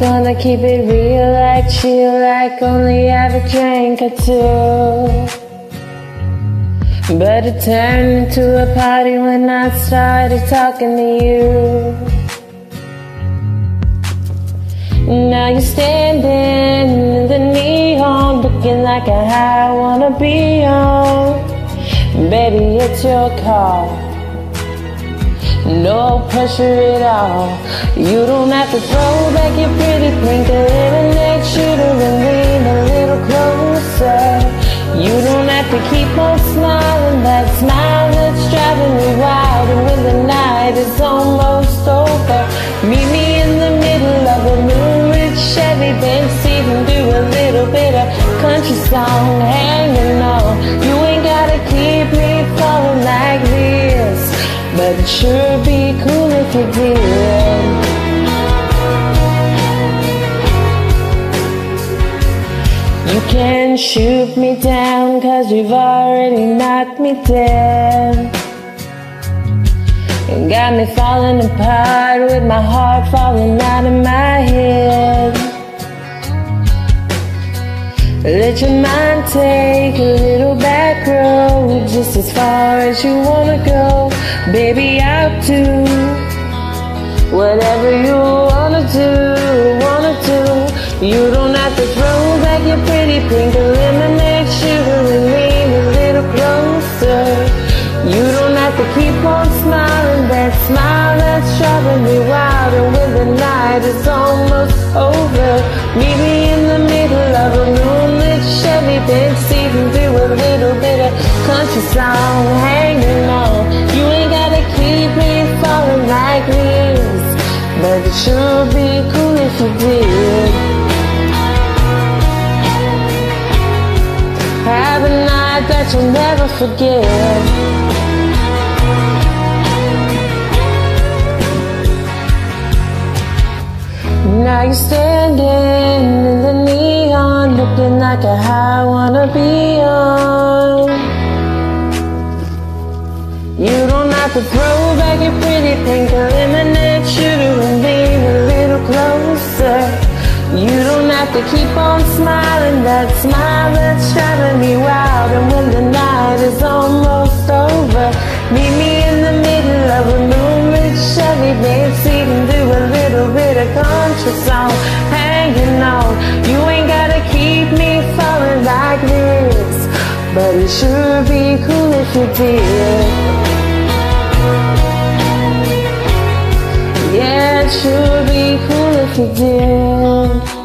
gonna keep it real like chill like only have a drink or two. But it turned into a party when I started talking to you. Now you're standing in the neon, looking like a high I wanna be on. Baby, it's your call. No pressure at all. You don't have to throw back your pretty pink lemonade shooter and lean a little closer. You don't have to keep on smiling that smile that's driving me wild. And when the night is almost over, meet me in the middle of a moonlit Chevy bench seat and do a little bit of country song hanging but it sure be cool if you did. You can shoot me down cause you've already knocked me down And got me falling apart with my heart falling out of my head. Let your mind take a little back road Just as far as you wanna go Baby, I'll do. Whatever you wanna do, wanna do. You don't have to throw back your pretty pink lemonade sugar and lean a little closer. You don't have to keep on smiling. That smile that's driving me wild. And when the night is almost over Meet me in the middle of a moonlit Chevy seat And do a little bit of country song hanging But it sure be cool if you did Have a night that you'll never forget. Now you're standing in the neon Looking like a high wanna be on oh. You don't have to throw back your pretty pink lemonade And lean a little closer. You don't have to keep on smiling That smile that's driving me wild. And when the night is almost over Meet me in the middle of a moonlit Chevy bench seat And do a little bit of country song. Hanging on You ain't gotta keep me falling like this But it sure be cool if you did сидеть.